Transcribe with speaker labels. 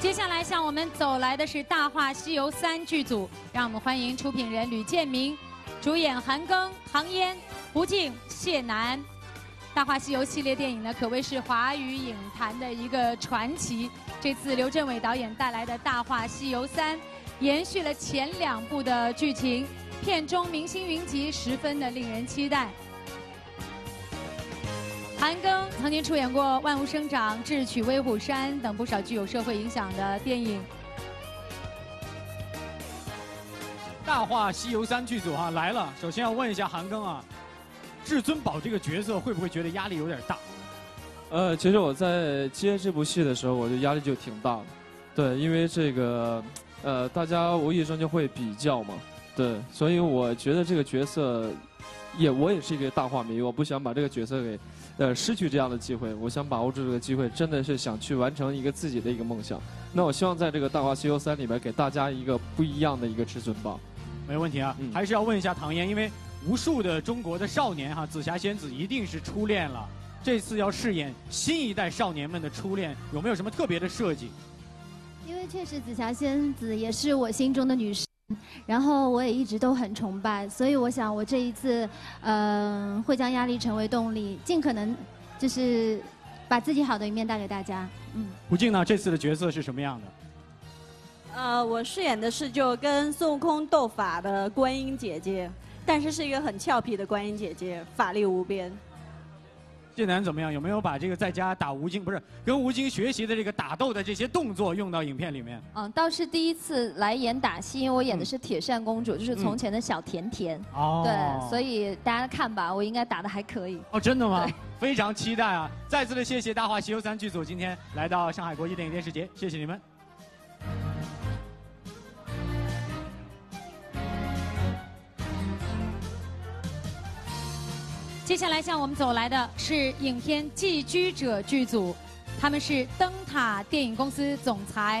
Speaker 1: 接下来向我们走来的是《大话西游三》剧组，让我们欢迎出品人吕建明，主演韩庚、唐嫣、吴静、谢楠。《大话西游》系列电影呢，可谓是华语影坛的一个传奇。这次刘镇伟导演带来的《大话西游三》，延续了前两部的剧情，片中明星云集，十分的令人期待。韩庚曾经出演过《万物生长》《智取威虎山》等不少具有社会影响的电影。
Speaker 2: 《大话西游三》剧组哈来了，首先要问一下韩庚啊，至尊宝这个角色会不会觉得压力有点大？
Speaker 3: 呃，其实我在接这部戏的时候，我就压力就挺大的，对，因为这个，呃，大家无意中就会比较嘛，对，所以我觉得这个角色，也我也是一个大话迷，我不想把这个角色给。呃，失去这样的机会，我想把握住这个机会，真的是想去完成一个自己的一个梦想。那我希望在这个《大话西游三》里边给大家一个不一样的一个至尊宝。
Speaker 2: 没问题啊，还是要问一下唐嫣，因为无数的中国的少年哈，紫霞仙子一定是初恋了。这次要饰演新一代少年们的初恋，有没有什么特别的设计？
Speaker 4: 因为确实紫霞仙子也是我心中的女神。然后我也一直都很崇拜，所以我想我这一次，嗯，会将压力成为动力，尽可能就是把自己好的一面带给大家。
Speaker 2: 嗯，胡静呢？这次的角色是什么样的？
Speaker 5: 呃，我饰演的是就跟孙悟空斗法的观音姐姐，但是是一个很俏皮的观音姐姐，法力无边。
Speaker 2: 谢楠怎么样？有没有把这个在家打吴京，不是跟吴京学习的这个打斗的这些动作用到影片里面？
Speaker 6: 嗯，倒是第一次来演打戏，因为我演的是铁扇公主，就是从前的小甜甜。哦。对，所以大家看吧，我应该打的还可以。
Speaker 2: 哦，真的吗？非常期待啊！再次的谢谢《大话西游三》剧组今天来到上海国际电影电视节，谢谢你们。
Speaker 1: 接下来向我们走来的是影片《寄居者》剧组，他们是灯塔电影公司总裁。